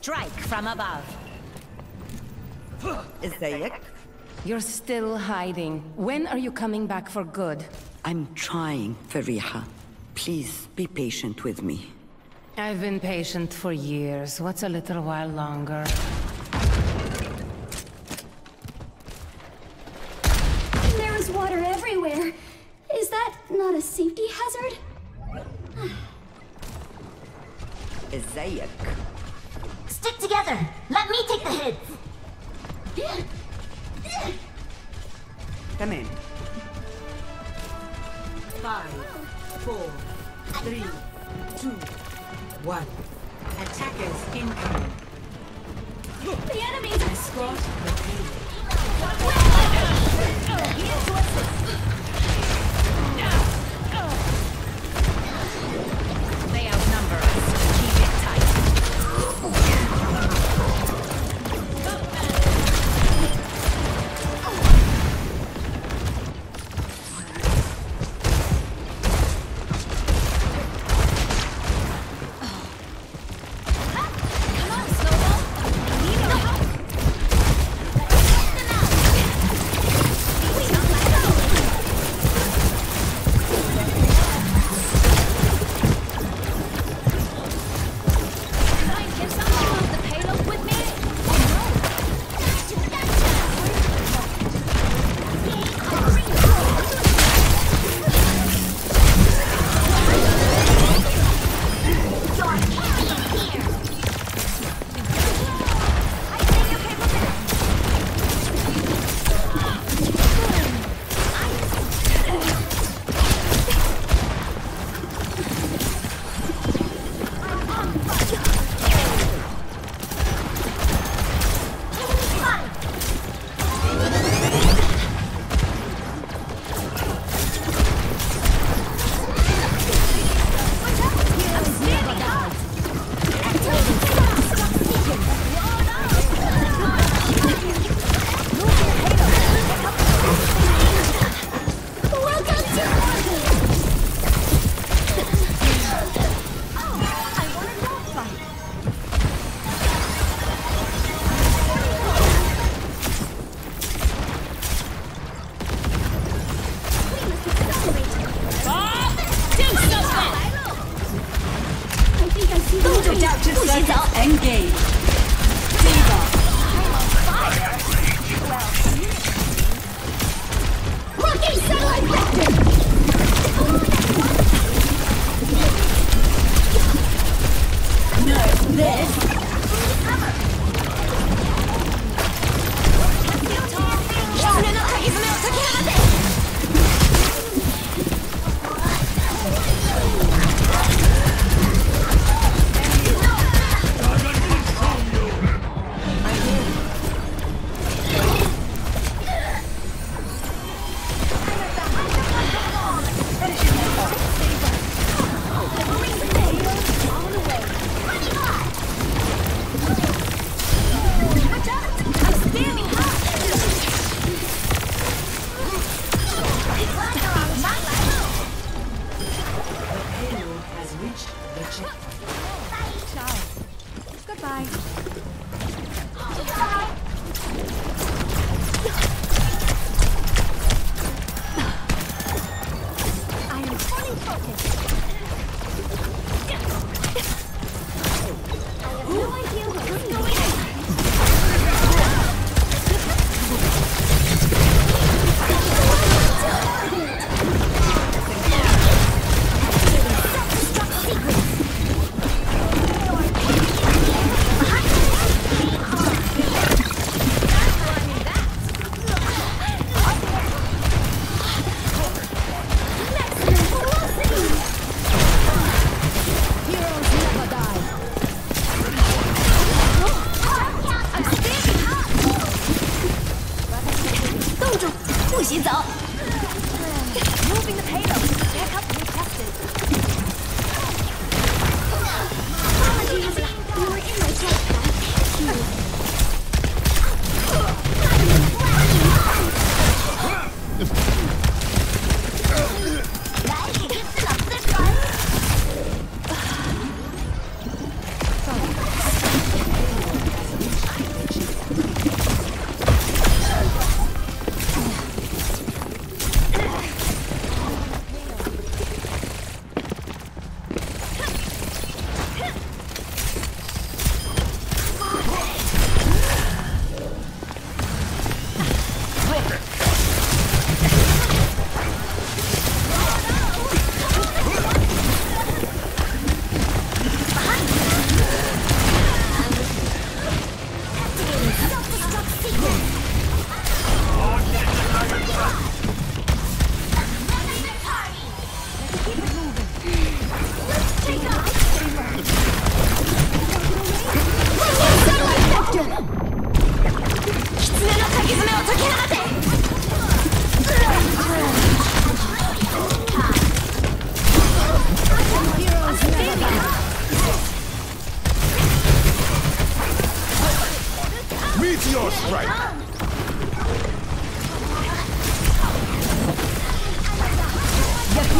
Strike from above. Isaiah? You're still hiding. When are you coming back for good? I'm trying, Fareeha. Please be patient with me. I've been patient for years. What's a little while longer? There is water everywhere. Is that not a safety hazard? Isaiah. Come in. Five, four, three, two, one. Attackers incoming. The enemy! Escort the Reinforcements! They outnumber us. 洗澡。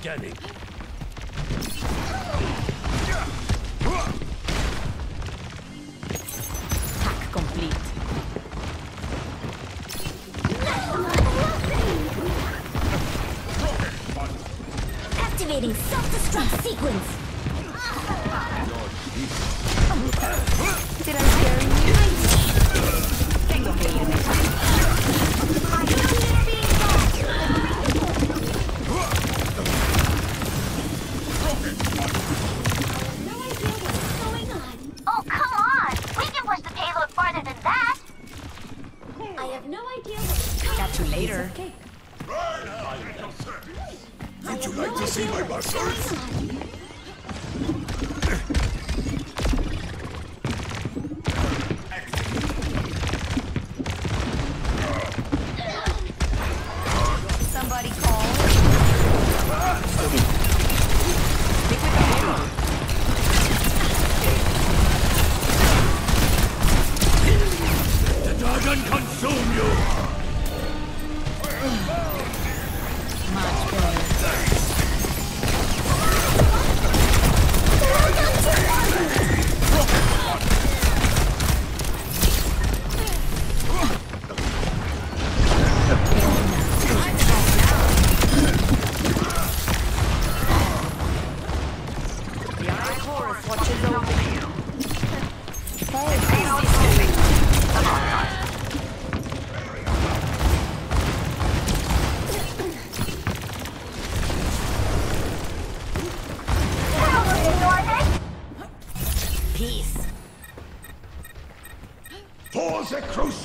Scanning. Hack complete. Activating self-destruct sequence. Did I scare Dragon consume you!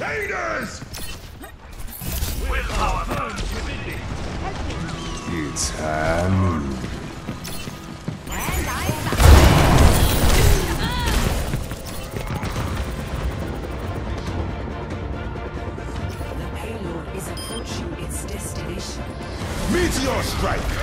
Crusaders! Willpower burns within me. It's Hanu. And The payload is approaching its destination. Meteor strike!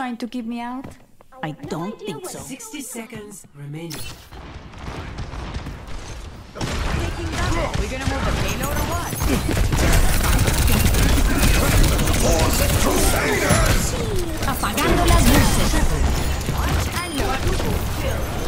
Trying to keep me out? I don't idea think so. 60 seconds remaining. We gonna move the payload or what? For Crusaders! Apagando las luces. Watch and look.